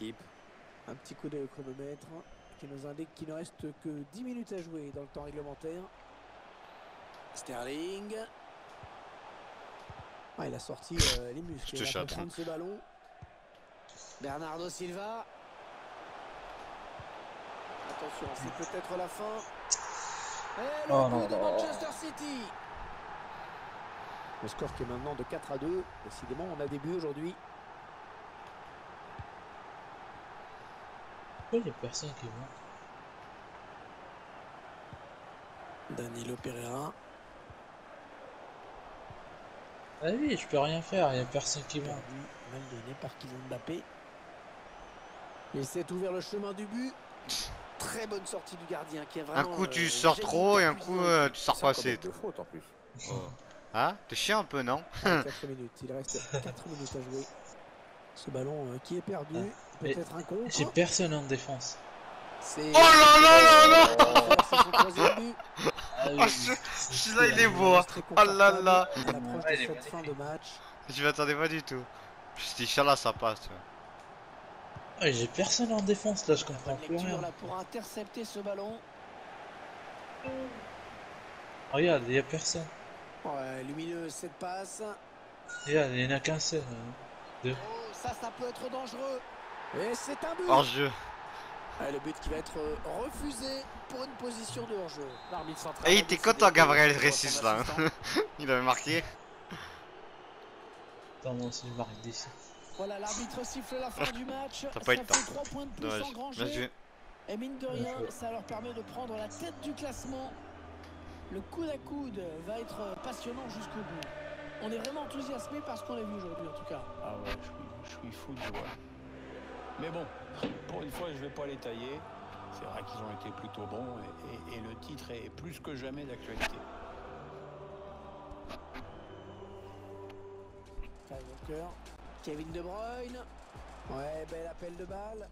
équipe. Un petit coup de chronomètre qui nous indique qu'il ne reste que 10 minutes à jouer dans le temps réglementaire. Sterling. Ah, il a sorti euh, les muscles. Il va prendre ce ballon. Bernardo Silva. Attention, c'est peut-être la fin. Et le Oh but non, de non. Manchester City. Le score qui est maintenant de 4 à 2. Décidément, on a des buts aujourd'hui. Pourquoi il y a personne qui va Danilo Pereira. Ah oui, je peux rien faire, il y a personne qui va. Perdu, mal donné par Kylian Mbappé. Il s'est ouvert le chemin du but. Très bonne sortie du gardien qui a Un vraiment. coup tu euh, sors gêné trop et un coup euh, tu sors pas assez. de faute en plus. Hein T'es chiant un peu, non 4 minutes. Il reste 4 minutes à jouer. Ce ballon euh, qui est perdu. Peut-être un contre. J'ai personne en défense. C'est. Oh là là là là C'est son troisième but. Ah Oh, celui-là il est beau hein. Très Oh là là. Je m'attendais pas du tout. Je dit, Inch'Allah ça passe. Ouais, j'ai personne en défense là, je comprends plus rien. là pour intercepter ce ballon. Regarde, il y a personne. Ouais, lumineuse cette passe. Regarde, il y en a qu'un seul. hein. Oh, ça, ça peut être dangereux. Et c'est un but. Jeu. Ouais, le but qui va être euh, refusé pour une position de hors-jeu. L'arbitre central. Et il était content Gabriel Ressus là. hein. Il avait marqué. Attends, moi aussi je marque d'ici. Voilà, l'arbitre siffle la fin du match. T'as pas ça eu le fait 3 points de plus Dommage. Bien. Et mine de rien, ça leur permet de prendre la tête du classement. Le coude à coude va être passionnant jusqu'au bout. On est vraiment enthousiasmé par ce qu'on a vu aujourd'hui en tout cas. Ah ouais, je suis, je suis fou de joie. Mais bon, pour une fois, je vais pas les tailler. C'est vrai qu'ils ont été plutôt bons et, et- et le titre est plus que jamais d'actualité. Walker, Kevin De Bruyne. Ouais, bel appel de balle.